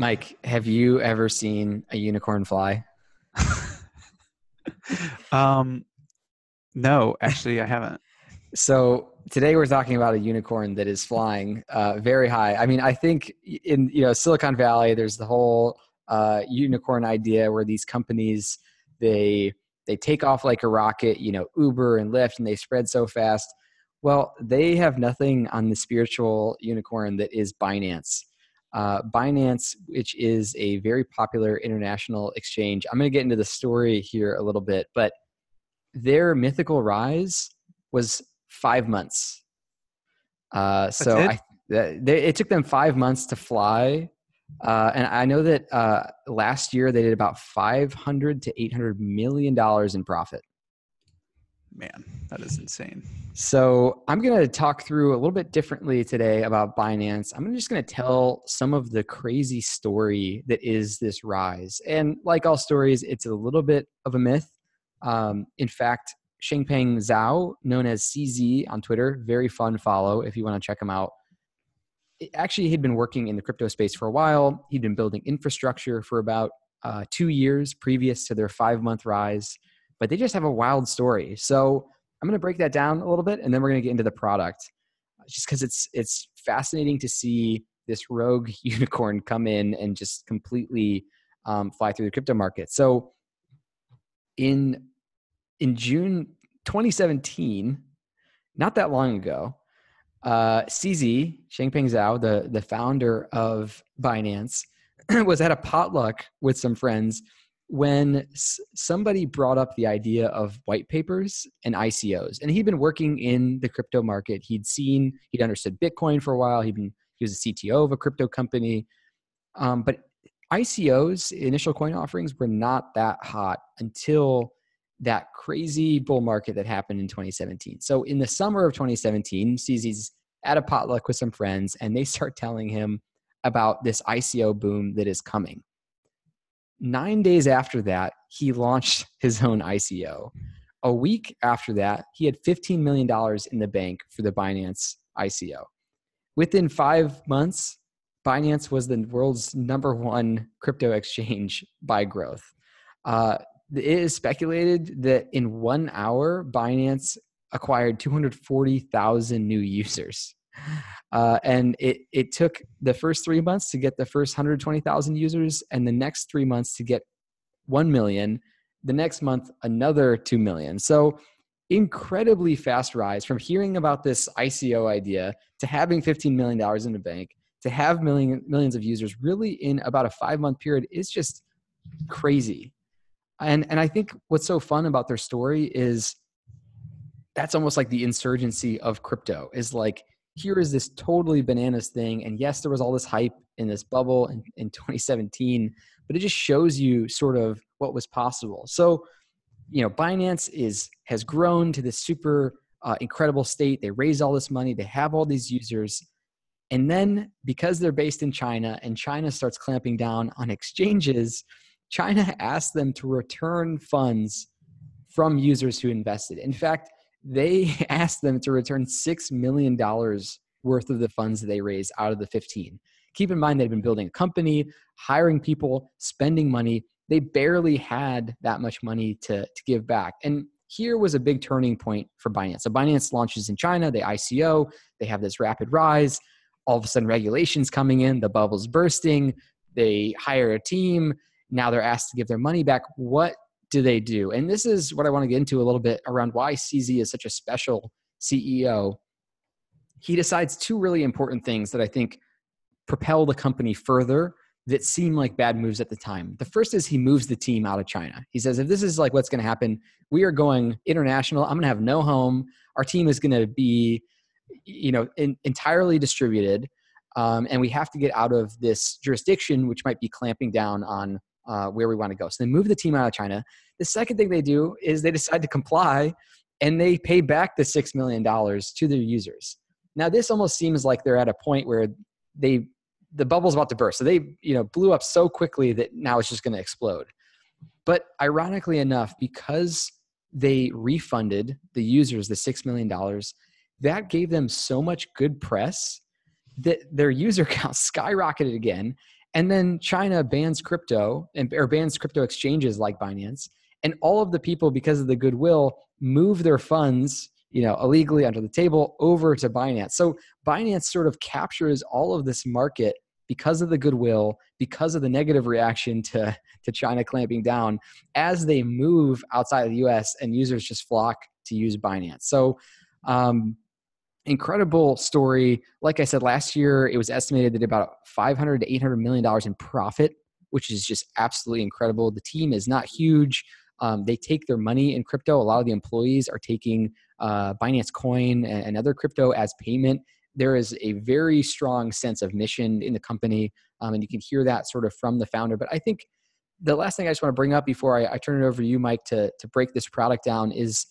Mike, have you ever seen a unicorn fly? um, no, actually, I haven't. So today we're talking about a unicorn that is flying uh, very high. I mean, I think in you know Silicon Valley, there's the whole uh, unicorn idea where these companies they they take off like a rocket. You know, Uber and Lyft, and they spread so fast. Well, they have nothing on the spiritual unicorn that is Binance. Uh, Binance, which is a very popular international exchange. I'm going to get into the story here a little bit, but their mythical rise was five months. Uh, so it? I, they, it took them five months to fly. Uh, and I know that uh, last year they did about 500 to 800 million dollars in profit. Man, that is insane. So I'm going to talk through a little bit differently today about Binance. I'm just going to tell some of the crazy story that is this rise. And like all stories, it's a little bit of a myth. Um, in fact, Changpeng Zhao, known as CZ on Twitter, very fun follow if you want to check him out. Actually, he'd been working in the crypto space for a while. He'd been building infrastructure for about uh, two years previous to their five month rise, but they just have a wild story. So I'm going to break that down a little bit, and then we're going to get into the product, just because it's it's fascinating to see this rogue unicorn come in and just completely um, fly through the crypto market. So in in June 2017, not that long ago, uh, CZ Changpeng Zhao, the the founder of Binance, was at a potluck with some friends when somebody brought up the idea of white papers and ICOs. And he'd been working in the crypto market. He'd seen, he'd understood Bitcoin for a while. He'd been, he was a CTO of a crypto company. Um, but ICOs, initial coin offerings, were not that hot until that crazy bull market that happened in 2017. So in the summer of 2017, CZ's at a potluck with some friends, and they start telling him about this ICO boom that is coming. Nine days after that, he launched his own ICO. A week after that, he had $15 million in the bank for the Binance ICO. Within five months, Binance was the world's number one crypto exchange by growth. Uh, it is speculated that in one hour, Binance acquired 240,000 new users. Uh, and it, it took the first three months to get the first 120,000 users, and the next three months to get 1 million. The next month, another 2 million. So, incredibly fast rise from hearing about this ICO idea to having $15 million in the bank to have million, millions of users really in about a five month period is just crazy. And, and I think what's so fun about their story is that's almost like the insurgency of crypto is like here is this totally bananas thing. And yes, there was all this hype in this bubble in, in 2017, but it just shows you sort of what was possible. So, you know, Binance is has grown to this super uh, incredible state. They raise all this money. They have all these users. And then because they're based in China and China starts clamping down on exchanges, China asks them to return funds from users who invested. In fact, they asked them to return $6 million worth of the funds they raised out of the 15. Keep in mind, they've been building a company, hiring people, spending money. They barely had that much money to, to give back. And here was a big turning point for Binance. So Binance launches in China, they ICO, they have this rapid rise. All of a sudden, regulations coming in, the bubble's bursting. They hire a team. Now they're asked to give their money back. What do they do? And this is what I want to get into a little bit around why CZ is such a special CEO. He decides two really important things that I think propel the company further that seem like bad moves at the time. The first is he moves the team out of China. He says, if this is like what's going to happen, we are going international. I'm going to have no home. Our team is going to be, you know, in, entirely distributed. Um, and we have to get out of this jurisdiction, which might be clamping down on uh, where we want to go. So they move the team out of China. The second thing they do is they decide to comply and they pay back the $6 million to their users. Now, this almost seems like they're at a point where they the bubble's about to burst. So they, you know, blew up so quickly that now it's just going to explode. But ironically enough, because they refunded the users the $6 million, that gave them so much good press that their user count skyrocketed again And then China bans crypto and or bans crypto exchanges like Binance. And all of the people, because of the goodwill, move their funds, you know, illegally under the table over to Binance. So Binance sort of captures all of this market because of the goodwill, because of the negative reaction to, to China clamping down, as they move outside of the US and users just flock to use Binance. So um, incredible story. Like I said last year, it was estimated that about 500 to 800 million dollars in profit, which is just absolutely incredible. The team is not huge. Um, they take their money in crypto. A lot of the employees are taking uh, Binance Coin and, other crypto as payment. There is a very strong sense of mission in the company, um, and you can hear that sort of from the founder. But I think the last thing I just want to bring up before I, I turn it over to you, Mike, to to break this product down is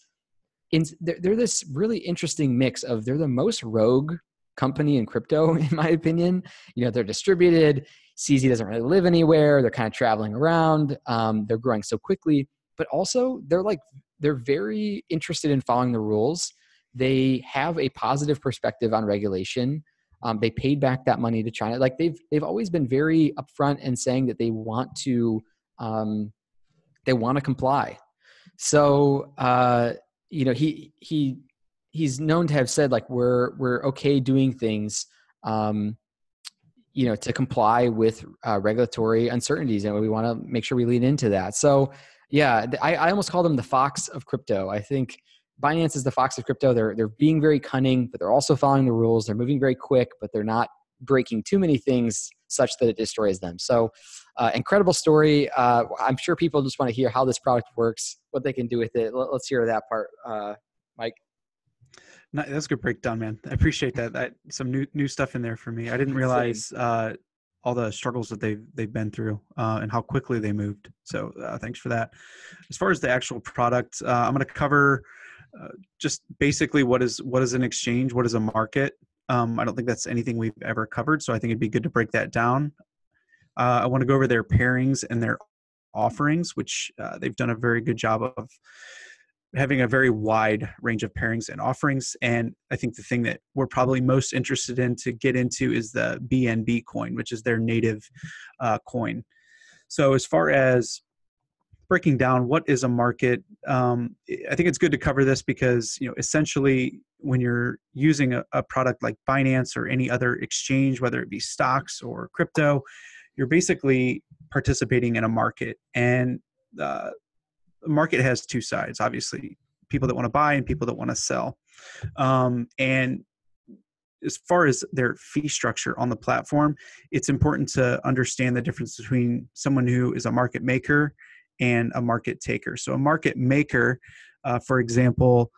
in, they're, they're this really interesting mix of they're the most rogue company in crypto, in my opinion. You know, they're distributed. CZ doesn't really live anywhere. They're kind of traveling around. Um, they're growing so quickly, but also they're like they're very interested in following the rules. They have a positive perspective on regulation. Um, they paid back that money to China. Like they've they've always been very upfront and saying that they want to um, they want to comply. So uh, you know he he he's known to have said like we're we're okay doing things um you know to comply with uh, regulatory uncertainties and we want to make sure we lean into that. So yeah I, I almost call them the fox of crypto. I think binance is the fox of crypto. They're they're being very cunning but they're also following the rules. They're moving very quick but they're not breaking too many things such that it destroys them. So uh, incredible story. Uh, I'm sure people just want to hear how this product works, what they can do with it. Let, us hear that part, uh, Mike. No, that's a good breakdown, man. I appreciate that. That some new new stuff in there for me. I didn't realize uh, all the struggles that they've they've been through uh, and how quickly they moved. So uh, thanks for that. As far as the actual product, uh, I'm going to cover uh, just basically what is what is an exchange, what is a market. Um, I don't think that's anything we've ever covered, so I think it'd be good to break that down. Uh, I want to go over their pairings and their offerings, which uh, they've done a very good job of having a very wide range of pairings and offerings. And I think the thing that we're probably most interested in to get into is the BNB coin, which is their native uh, coin. So, as far as breaking down what is a market, um, I think it's good to cover this because you know essentially when you're using a, a product like Binance or any other exchange, whether it be stocks or crypto, you're basically participating in a market and uh, the market has two sides obviously people that want to buy and people that want to sell. Um, and as far as their fee structure on the platform it's important to understand the difference between someone who is a market maker and a market taker. So a market maker uh, for example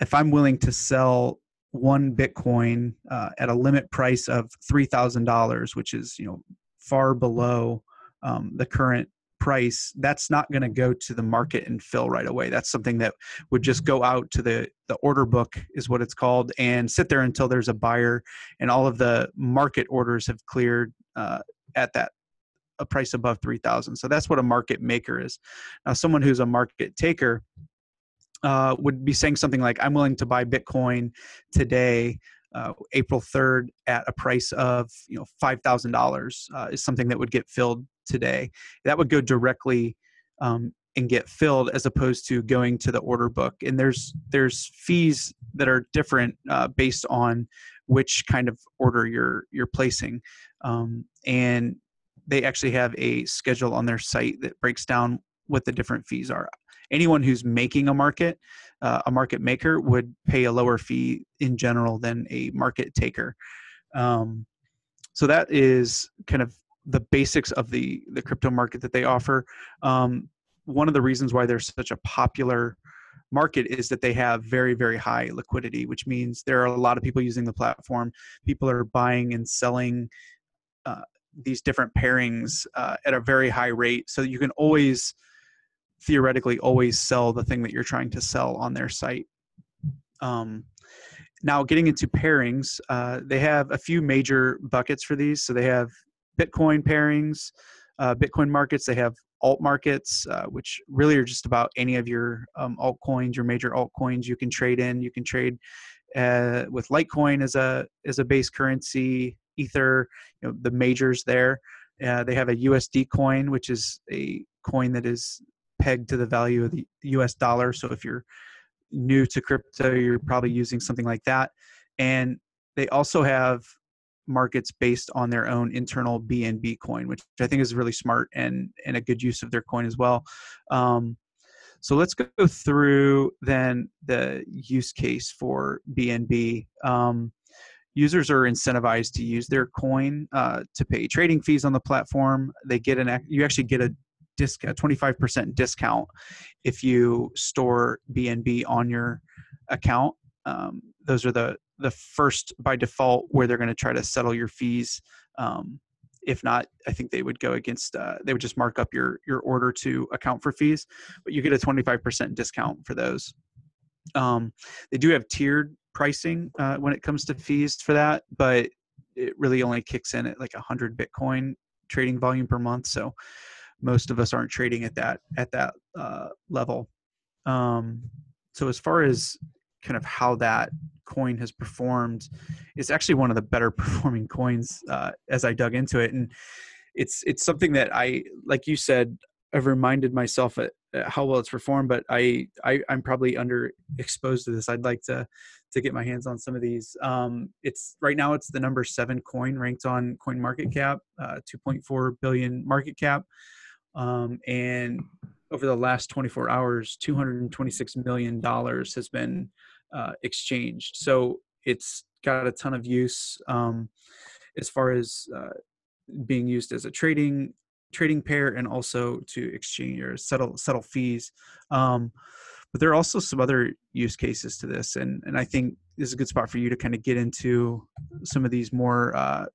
if i'm willing to sell one bitcoin uh, at a limit price of $3000 which is you know far below um, the current price that's not going to go to the market and fill right away. That's something that would just go out to the the order book is what it's called and sit there until there's a buyer and all of the market orders have cleared uh, at that a price above 3000 so that's what a market maker is. Now someone who's a market taker uh, would be saying something like i'm willing to buy bitcoin today uh, April 3rd at a price of you know $5,000 uh, is something that would get filled today. That would go directly um, and get filled as opposed to going to the order book. And there's there's fees that are different uh, based on which kind of order you're you're placing, um, and they actually have a schedule on their site that breaks down what the different fees are anyone who's making a market, uh, a market maker, would pay a lower fee in general than a market taker. Um, so that is kind of the basics of the the crypto market that they offer. Um, one of the reasons why they're such a popular market is that they have very very high liquidity which means there are a lot of people using the platform people are buying and selling uh, these different pairings uh, at a very high rate so you can always theoretically always sell the thing that you're trying to sell on their site. Um, now, getting into pairings, uh, they have a few major buckets for these. So they have Bitcoin pairings, uh, Bitcoin markets. They have alt markets, uh, which really are just about any of your um, altcoins, your major altcoins you can trade in. You can trade uh, with Litecoin as a as a base currency. Ether, you know, the majors there. Uh, they have a USD coin, which is a coin that is pegged to the value of the US dollar. So if you're new to crypto, you're probably using something like that. And they also have markets based on their own internal BNB coin, which I think is really smart and, and a good use of their coin as well. Um, so let's go through then the use case for BNB. Um, users are incentivized to use their coin uh, to pay trading fees on the platform. They get an you actually get a discount, 25% discount if you store BNB on your account. Um, those are the the first by default where they're going to try to settle your fees. Um, if not, I think they would go against. Uh, they would just mark up your your order to account for fees, but you get a 25% discount for those. Um, they do have tiered pricing uh, when it comes to fees for that, but it really only kicks in at like 100 Bitcoin trading volume per month. So most of us aren't trading at that at that uh, level. Um, so as far as kind of how that coin has performed, it's actually one of the better performing coins uh, as I dug into it, and it's it's something that I like you said I've reminded myself at, at how well it's performed, but I, I am probably underexposed to this. I'd like to to get my hands on some of these. Um, it's right now it's the number seven coin ranked on Coin Market Cap, uh, 2.4 billion market cap. Um, and over the last 24 hours, 226 million dollars has been uh, exchanged. So it's got a ton of use um, as far as uh, being used as a trading trading pair and also to exchange or settle settle fees. Um, but there are also some other use cases to this, and and I think this is a good spot for you to kind of get into some of these more uh,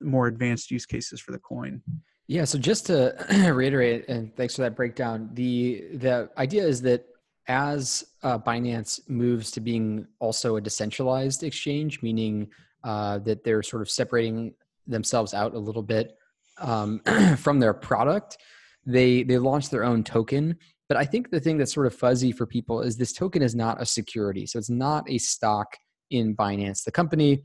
more advanced use cases for the coin. Yeah. So just to reiterate, and thanks for that breakdown. The the idea is that as uh, Binance moves to being also a decentralized exchange, meaning uh, that they're sort of separating themselves out a little bit um, from their product, they they launch their own token. But I think the thing that's sort of fuzzy for people is this token is not a security, so it's not a stock in Binance, the company.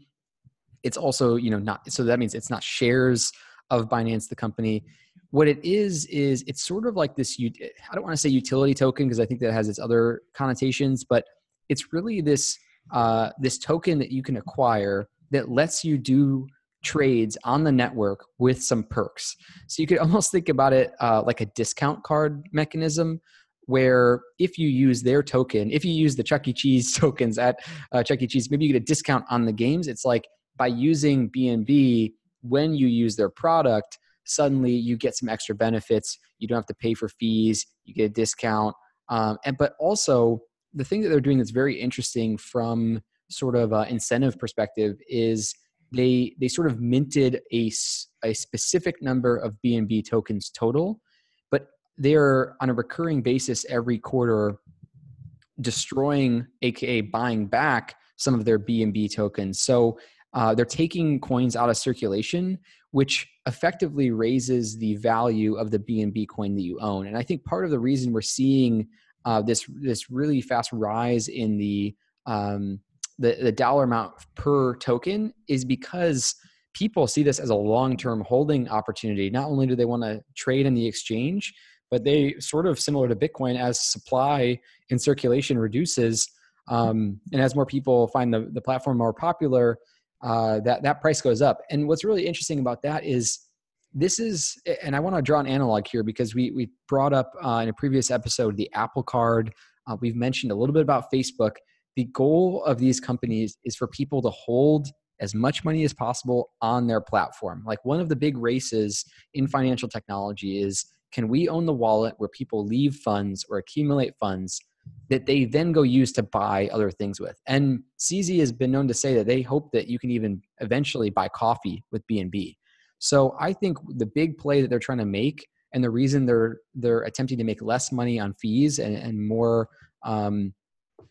It's also you know not so that means it's not shares of Binance, the company. What it is, is it's sort of like this, I don't want to say utility token because I think that has its other connotations, but it's really this, uh, this token that you can acquire that lets you do trades on the network with some perks. So you could almost think about it uh, like a discount card mechanism where if you use their token, if you use the Chuck E. Cheese tokens at uh, Chuck E. Cheese, maybe you get a discount on the games. It's like by using BNB, when you use their product, suddenly you get some extra benefits. You don't have to pay for fees. You get a discount. Um, and but also the thing that they're doing that's very interesting from sort of an incentive perspective is they they sort of minted a, a specific number of BNB tokens total, but they're on a recurring basis every quarter destroying, aka buying back some of their BNB tokens. So uh, they're taking coins out of circulation, which effectively raises the value of the BNB coin that you own. And I think part of the reason we're seeing uh, this this really fast rise in the, um, the the dollar amount per token is because people see this as a long term holding opportunity. Not only do they want to trade in the exchange, but they sort of similar to Bitcoin as supply in circulation reduces. Um, and as more people find the, the platform more popular, uh, that that price goes up. And what's really interesting about that is this is, and I want to draw an analog here because we we brought up uh, in a previous episode the Apple Card. Uh, we've mentioned a little bit about Facebook. The goal of these companies is for people to hold as much money as possible on their platform. Like one of the big races in financial technology is can we own the wallet where people leave funds or accumulate funds that they then go use to buy other things with. And CZ has been known to say that they hope that you can even eventually buy coffee with BNB. So I think the big play that they're trying to make, and the reason they're they're attempting to make less money on fees and, and more um,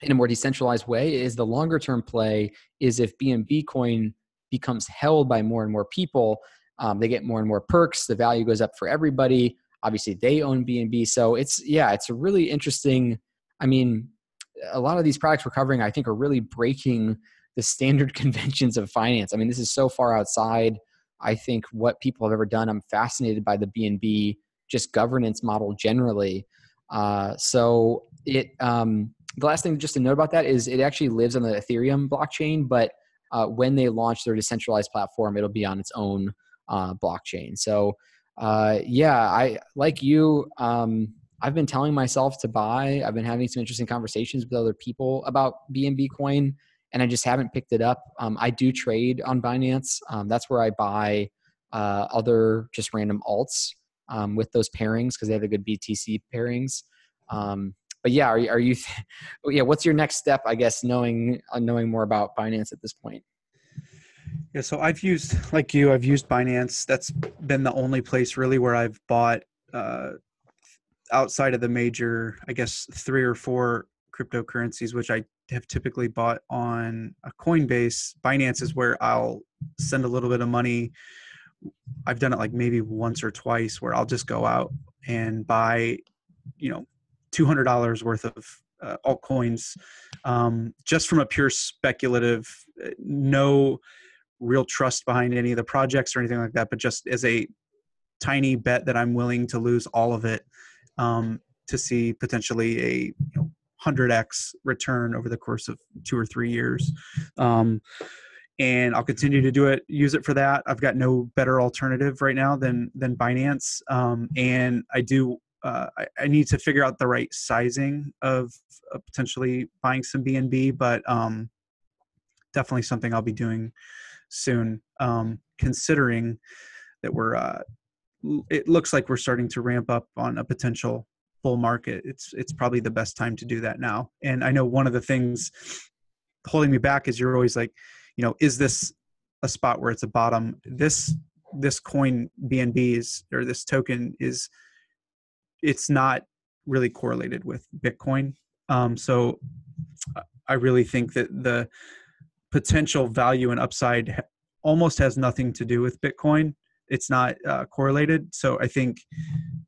in a more decentralized way, is the longer term play. Is if BNB coin becomes held by more and more people, um, they get more and more perks. The value goes up for everybody. Obviously, they own BNB, so it's yeah, it's a really interesting I mean, a lot of these products we're covering, I think, are really breaking the standard conventions of finance. I mean, this is so far outside I think what people have ever done. I'm fascinated by the BNB just governance model generally. Uh, so it um, the last thing just to note about that is it actually lives on the Ethereum blockchain, but uh, when they launch their decentralized platform, it'll be on its own uh, blockchain. So uh, yeah, I like you. Um, I've been telling myself to buy. I've been having some interesting conversations with other people about BNB coin, and I just haven't picked it up. Um, I do trade on Binance. Um, that's where I buy uh, other just random alts um, with those pairings because they have a good BTC pairings. Um, but yeah, are, are you? yeah, what's your next step? I guess knowing uh, knowing more about Binance at this point. Yeah, so I've used like you, I've used Binance. That's been the only place really where I've bought uh, outside of the major, I guess three or four cryptocurrencies, which I have typically bought on a Coinbase. Binance is where I'll send a little bit of money. I've done it like maybe once or twice where I'll just go out and buy, you know, two hundred dollars worth of uh, altcoins, um, just from a pure speculative, uh, no real trust behind any of the projects or anything like that, but just as a tiny bet that I'm willing to lose all of it um, to see potentially a you know, 100x return over the course of two or three years. Um, and I'll continue to do it, use it for that. I've got no better alternative right now than than Binance, um, and I do. Uh, I, I, need to figure out the right sizing of uh, potentially buying some BNB, but um, definitely something I'll be doing soon. Um, considering that we're, uh, it looks like we're starting to ramp up on a potential bull market. It's it's probably the best time to do that now. And I know one of the things holding me back is you're always like, you know, is this a spot where it's a bottom? This this coin BNB is or this token is it's not really correlated with Bitcoin. Um, so I really think that the potential value and upside almost has nothing to do with Bitcoin. It's not uh, correlated. So I think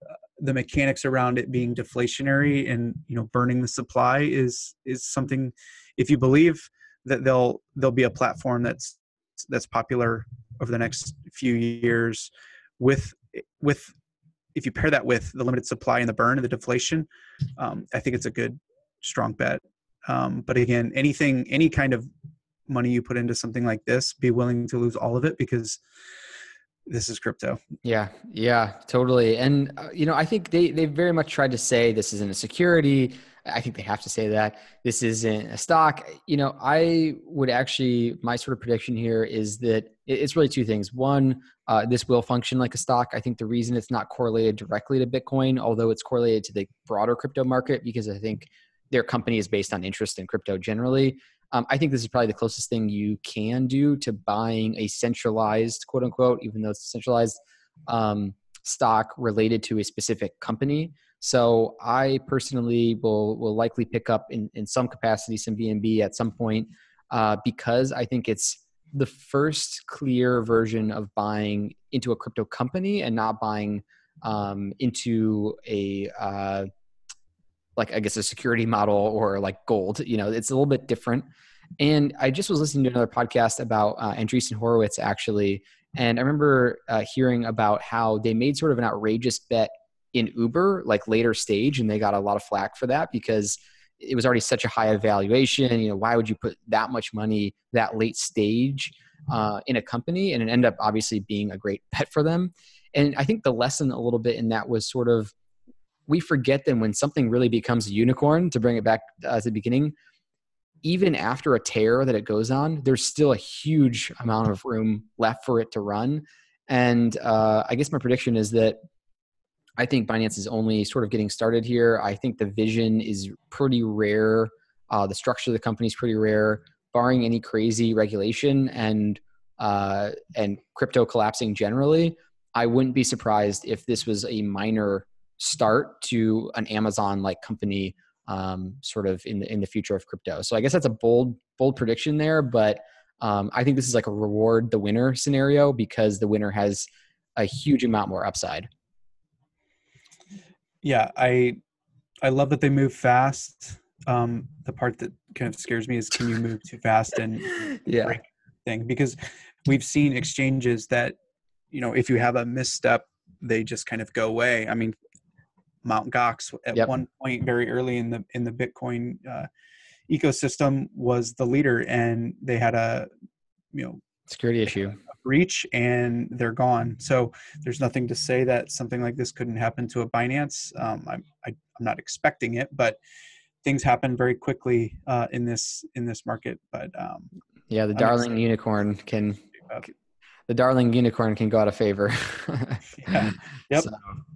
uh, the mechanics around it being deflationary and you know burning the supply is is something. If you believe that they'll there'll be a platform that's that's popular over the next few years, with with if you pair that with the limited supply and the burn and the deflation, um, I think it's a good strong bet. Um, but again, anything, any kind of money you put into something like this, be willing to lose all of it because this is crypto. Yeah, yeah, totally. And uh, you know, I think they they very much tried to say this isn't a security. I think they have to say that this isn't a stock. You know, I would actually my sort of prediction here is that it's really two things. One, uh, this will function like a stock. I think the reason it's not correlated directly to Bitcoin, although it's correlated to the broader crypto market, because I think their company is based on interest in crypto generally. Um, I think this is probably the closest thing you can do to buying a centralized, quote unquote, even though it's centralized um, stock related to a specific company. So I personally will will likely pick up in, in some capacity some BNB at some point uh, because I think it's the first clear version of buying into a crypto company and not buying um, into a uh, like I guess a security model or like gold. You know, it's a little bit different. And I just was listening to another podcast about uh, Andreessen Horowitz actually, and I remember uh, hearing about how they made sort of an outrageous bet in Uber, like later stage, and they got a lot of flack for that because it was already such a high evaluation. You know, why would you put that much money that late stage uh, in a company? And it ended up obviously being a great bet for them. And I think the lesson a little bit in that was sort of we forget that when something really becomes a unicorn, to bring it back uh, to the beginning, even after a tear that it goes on, there's still a huge amount of room left for it to run. And uh, I guess my prediction is that I think Binance is only sort of getting started here. I think the vision is pretty rare. Uh, the structure of the company is pretty rare, barring any crazy regulation and uh, and crypto collapsing generally. I wouldn't be surprised if this was a minor start to an Amazon like company um, sort of in the in the future of crypto. So I guess that's a bold bold prediction there, but um, I think this is like a reward the winner scenario because the winner has a huge amount more upside. Yeah, I I love that they move fast. Um, the part that kind of scares me is can you move too fast and yeah thing because we've seen exchanges that you know, if you have a misstep, they just kind of go away. I mean, Mount Gox at Yep. one point very early in the in the Bitcoin uh, ecosystem was the leader, and they had a you know Security issue. breach and they're gone. So there's nothing to say that something like this couldn't happen to a Binance. Um, I'm I, I'm not expecting it, but things happen very quickly uh, in this in this market. But um, Yeah, the darling unicorn can the darling unicorn can go out of favor. Yeah. Yep. So,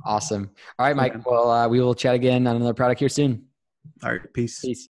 awesome. All right, Mike. Well, uh, we will chat again on another product here soon. all right, peace. Peace.